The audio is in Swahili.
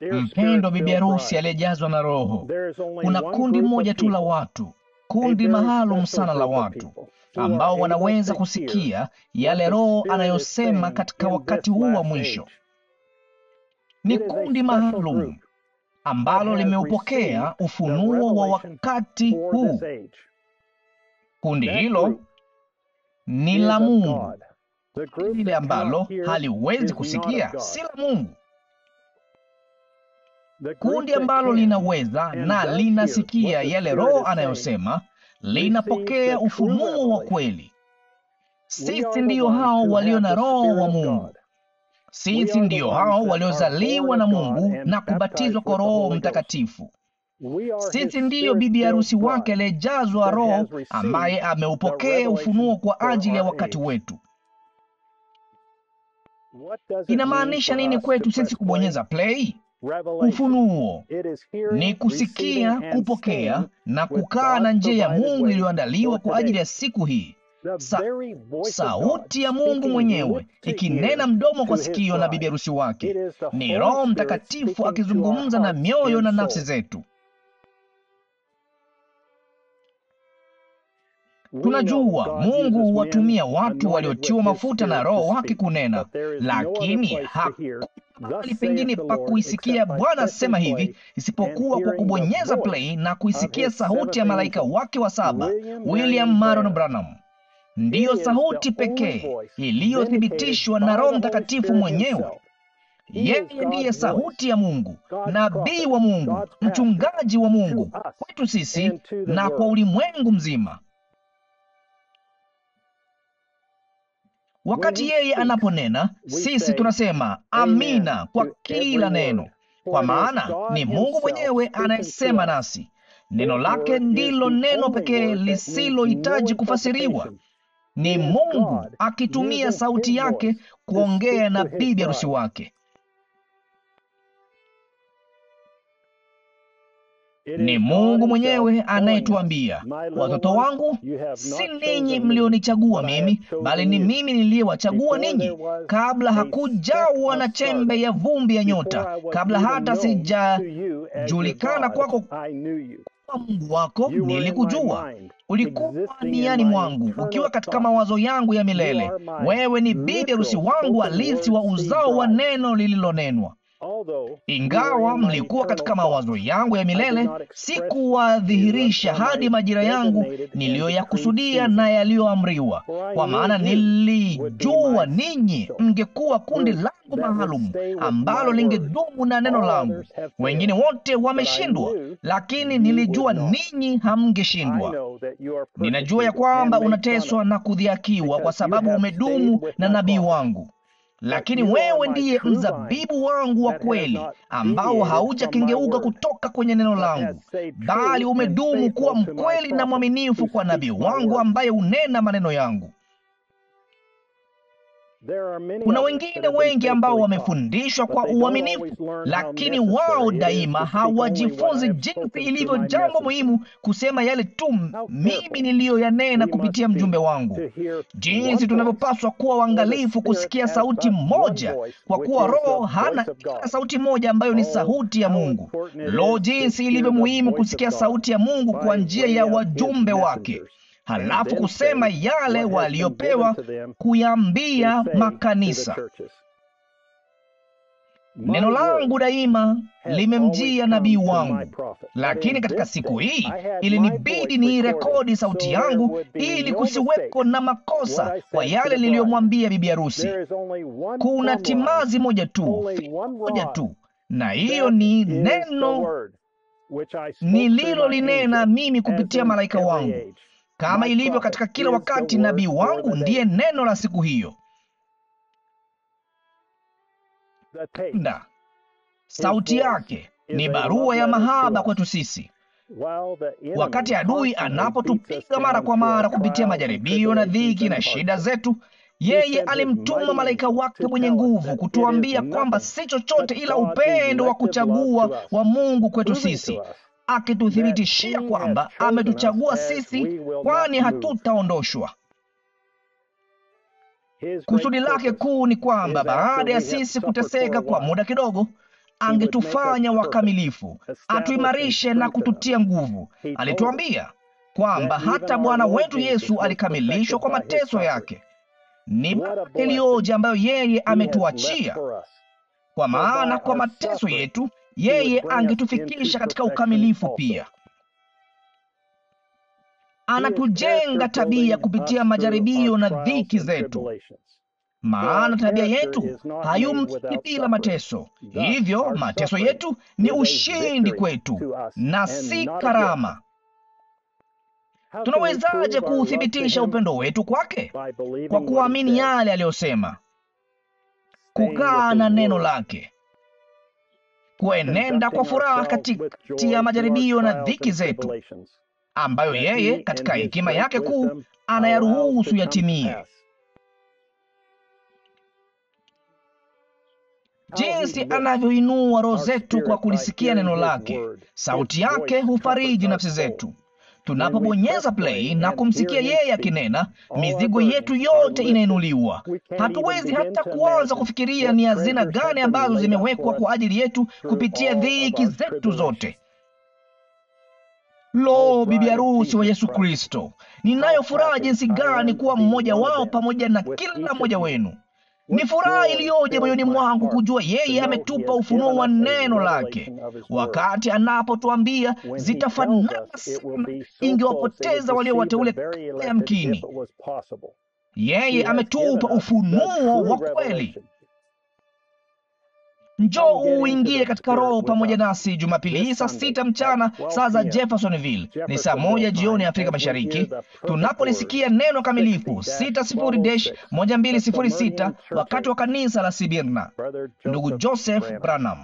Mpendo bibi harusi aliyejazwa na Roho, kuna kundi moja tu la watu, kundi maalum sana la watu ambao wanaweza kusikia yale Roho anayosema katika wakati huu wa mwisho. Ni kundi maalum ambalo limeupokea ufunuo wa wakati huu. Kundi hilo ni la Mungu. Lile ambalo haliwezi kusikia si la Mungu. Kundi ambalo linaweza na linasikia yale Roho anayosema linapokea ufunuo wa kweli. Sisi ndiyo hao walio na Roho wa Mungu. Sisi ndiyo hao waliozaliwa na Mungu na kubatizwa kwa Roho Mtakatifu. Sisi ndiyo bibi harusi wake aliyejazwa Roho, ambaye ameupokea ufunuo kwa ajili ya wakati wetu. Inamaanisha nini kwetu sisi kubonyeza play? Ufunuo ni kusikia, kupokea na kukaa na njia ya Mungu iliyoandaliwa kwa ajili ya siku hii. Sa sauti ya Mungu mwenyewe ikinena mdomo kwa sikio la bibi harusi wake. Ni Roho Mtakatifu akizungumza na mioyo na nafsi zetu. Tunajua Mungu huwatumia watu waliotiwa mafuta na Roho wake kunena, lakini hakuna mahali pengine pa kuisikia Bwana asema hivi isipokuwa kwa kubonyeza play na kuisikia sauti ya malaika wake wa saba, William Marion Branham. Ndiyo sauti pekee iliyothibitishwa na Roho Mtakatifu mwenyewe. Yeye ndiye sauti ya Mungu, nabii wa Mungu, mchungaji wa Mungu kwetu sisi na kwa ulimwengu mzima. Wakati yeye anaponena, sisi tunasema amina kwa kila neno, kwa maana ni Mungu mwenyewe anayesema nasi. Neno lake ndilo neno pekee lisilohitaji kufasiriwa. Ni Mungu akitumia sauti yake kuongea na bibi harusi wake. Ni Mungu mwenyewe anayetuambia, watoto wangu, si ninyi mlionichagua mimi, bali ni mimi niliyewachagua ninyi, kabla hakujawa na chembe ya vumbi ya nyota, kabla hata sijajulikana kwako kwa Mungu wako nilikujua. Ulikuwa niani mwangu, ukiwa katika mawazo yangu ya milele. Wewe ni bibi harusi wangu halisi, wa uzao wa neno lililonenwa. Ingawa mlikuwa katika mawazo yangu ya milele, sikuwadhihirisha hadi majira yangu niliyoyakusudia na yaliyoamriwa, kwa maana nilijua ninyi mngekuwa kundi langu maalum ambalo lingedumu na neno langu. Wengine wote wameshindwa, lakini nilijua ninyi hamngeshindwa. Ninajua ya kwamba unateswa na kudhiakiwa kwa sababu umedumu na nabii wangu lakini wewe ndiye mzabibu wangu wa kweli ambao haujakengeuka kutoka kwenye neno langu, bali umedumu kuwa mkweli na mwaminifu kwa nabii wangu ambaye unena maneno yangu. Kuna wengine wengi ambao wamefundishwa kwa uaminifu, lakini wao daima hawajifunzi jinsi ilivyo jambo muhimu kusema yale tu mimi niliyoyanena kupitia mjumbe wangu, jinsi tunavyopaswa kuwa waangalifu kusikia sauti moja, kwa kuwa Roho hana ila sauti moja ambayo ni sauti ya Mungu. Lo, jinsi ilivyo muhimu kusikia sauti ya Mungu kwa njia ya wajumbe wake halafu kusema yale waliopewa kuyambia makanisa. Neno langu daima limemjia nabii wangu, lakini katika siku hii ilinibidi niirekodi sauti yangu ili kusiweko na makosa kwa yale niliyomwambia bibi harusi. Kuna timazi moja tu, moja tu, na hiyo ni neno nililolinena mimi kupitia malaika wangu kama ilivyo katika kila wakati, nabii wangu ndiye neno la siku hiyo. Na sauti yake ni barua ya mahaba kwetu sisi. Wakati adui anapotupiga mara kwa mara kupitia majaribio na dhiki na shida zetu, yeye alimtuma malaika wake mwenye nguvu kutuambia kwamba si chochote ila upendo wa kuchagua wa Mungu kwetu sisi akituthibitishia kwamba ametuchagua sisi, kwani hatutaondoshwa. Kusudi lake kuu ni kwamba baada ya sisi kuteseka kwa muda kidogo, angetufanya wakamilifu, atuimarishe na kututia nguvu. Alituambia kwamba hata Bwana wetu Yesu alikamilishwa kwa mateso yake. Ni iliyoje ambayo yeye ametuachia! Kwa maana kwa mateso yetu yeye angetufikisha katika ukamilifu pia. Anatujenga tabia kupitia majaribio na dhiki zetu, maana tabia yetu hayumki bila mateso. Hivyo mateso yetu ni ushindi kwetu na si karama. Tunawezaje kuuthibitisha upendo wetu kwake? Kwa kuamini yale aliyosema, kukaa na neno lake, kuenenda kwa furaha katikati ya majaribio na dhiki zetu, ambayo yeye katika hekima yake kuu anayaruhusu yatimie. Jinsi anavyoinua roho zetu kwa kulisikia neno lake. Sauti yake hufariji nafsi zetu. Tunapobonyeza play na kumsikia yeye akinena, mizigo yetu yote inainuliwa. Hatuwezi hata kuanza kufikiria ni hazina gani ambazo zimewekwa kwa ajili yetu kupitia dhiki zetu zote. Lo, bibi harusi wa Yesu Kristo, ninayo furaha jinsi gani kuwa mmoja wao pamoja na kila mmoja wenu. Ni furaha iliyoje moyoni mwangu kujua yeye ametupa ufunuo wa neno lake, wakati anapotuambia zitafanana sana, ingewapoteza walio wateule yamkini. ya mkini. Yeye ametupa ufunuo wa kweli. Njoo uingie katika Roho pamoja nasi Jumapili hii saa sita mchana saa za Jeffersonville, ni saa moja jioni Afrika Mashariki, tunapolisikia neno kamilifu 60-1206 wakati wa kanisa la Sibirna. Ndugu Joseph Branham.